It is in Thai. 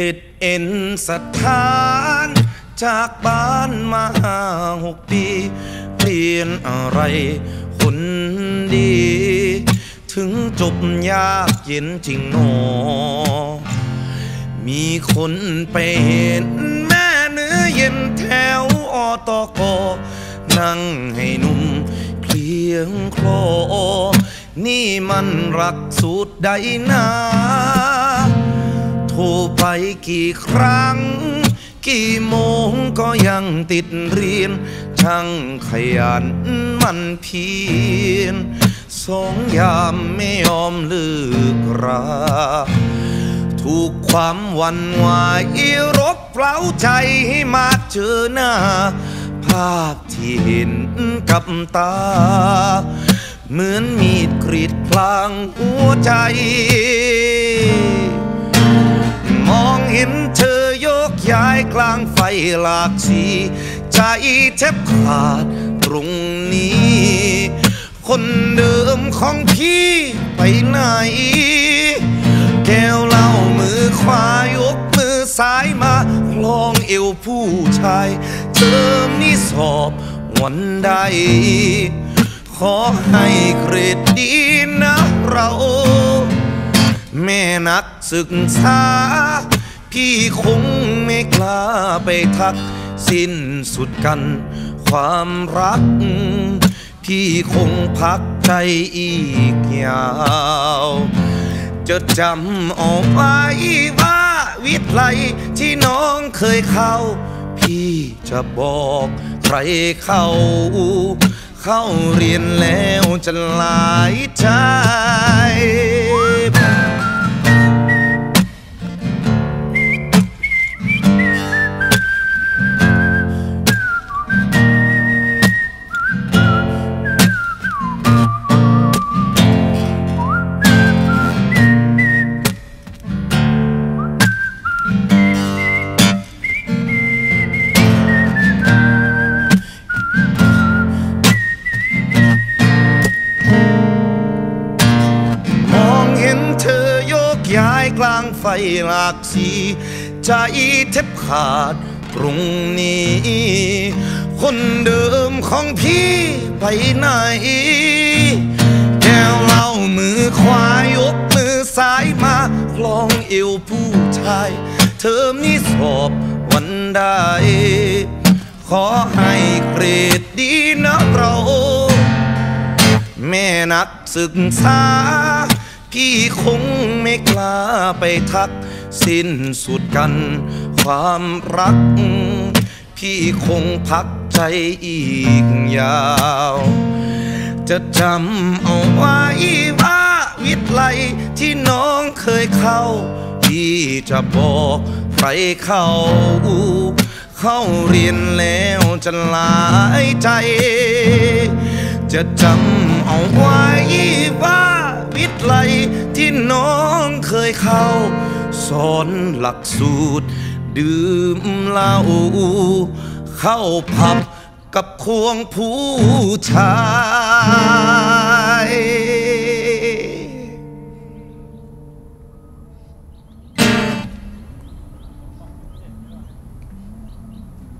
ติดเอ็นสถาน จากบ้านมาห้าหกปี เรียนอะไรคนดี ถึงจบยากเย็นจริงหนอ มีคนไปเห็นแม่เนื้อเย็นแถวอตกนั่งให้หนุ่มเพลียงคลอ นี่มันรักสูตรใดนา ไปกี่ครั้ง กี่โมงก็ยังติดเรียน ช่างขยันมันเพียรสองยามไม่ยอมลิกราถูกความวันไหวรบเร้าใจให้มาเจอหน้า ภาพที่เห็นกับตา เหมือนมีดกรีดพลางหัวใจ ห็นเธอโยกย้ายกลางไฟหลากสีใจแทบขาดตรงนี้ คนเดิมของพี่ไปไหน แก้วเหล้ามือขวายกมือซ้ายมาคลองเอวผู้ชายเทอมนี้สอบวันใด ขอให้เกรดดีนะเรา แม่นักศึกษา พี่คงไม่กล้าไปทัก สิ้นสุดกัน ความรัก พี่คงพักใจอีกยาวจะจำเอาไว้ว่าวิทย์ไลที่น้องเคยเข้า พี่จะบอกใครเข้า เข้าเรียนแล้วจะหลายใจ กลางไฟหลากสีใจแทบขาดตรงนี้ คนเดิมของพี่ไปไหน แก้วเหล้ามือขวายกมือซ้ายมาคลองเอวผู้ชาย เทอมนี้สอบวันใด ขอให้เกรดดีนะเราแม่นักศึกษาพี่คง ไม่กล้าไปทัก สิ้นสุดกัน ความรัก พี่คงพักใจอีกยาว จะจำเอาไว้ว่าวิทย์ไลที่น้องเคยเข้า พี่จะบอกใครเข้าเข้าเรียนแล้วจะหลายใจ จะจำเอาไว้ว่า วิทย์ไลที่น้องเคยเข้า สอนหลักสูตร ดื่มเหล้าเข้าผับกับควงผู้ชาย